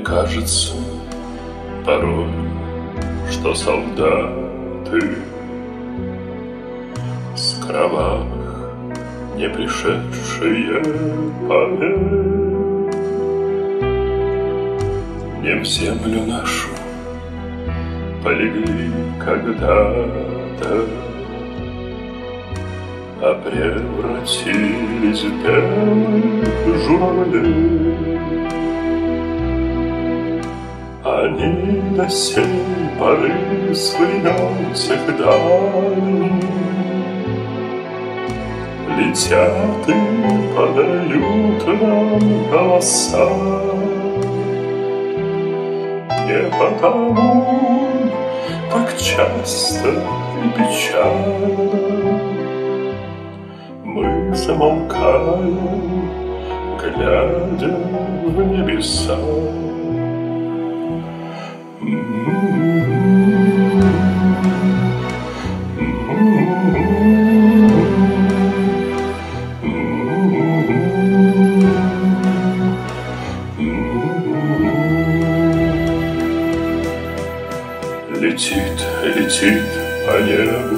кажется порой, что солдаты с кровавых не пришедшие полей не в землю нашу полегли когда-то, а превратились в белых журавлей. Они до сей поры с времен всех дальних Летят и подают нам голоса. Не потому так часто и печально Мы замолкаем, глядя в небеса. Летит, летит по небу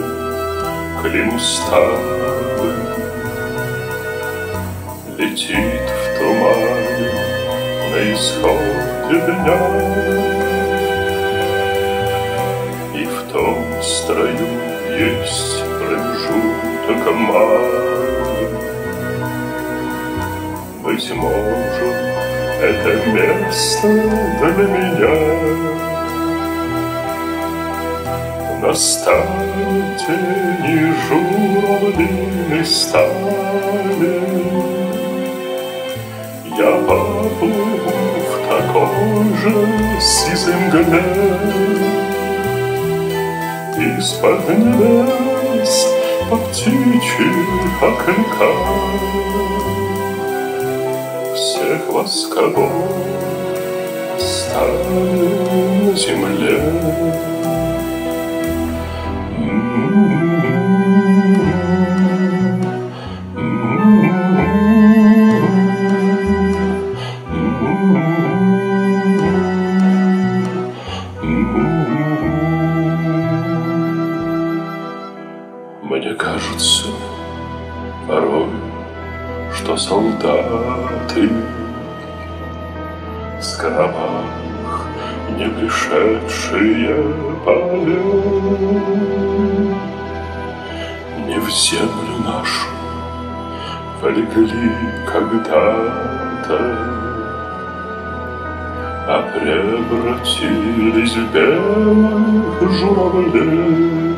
Клим усталый, Летит в тумане на исходе дня. И в том строю есть промежуток малый. Быть может, это место для меня Настанет тени журавлиной стали. Я поплыву в таком же сизом мгле Из-под небес по птичьих окликаю Всех восковов стали на земле. Мне кажется порой, что солдаты с кровавых не пришедшие полей не в землю нашу полегли когда-то, а превратились в белых журавлей.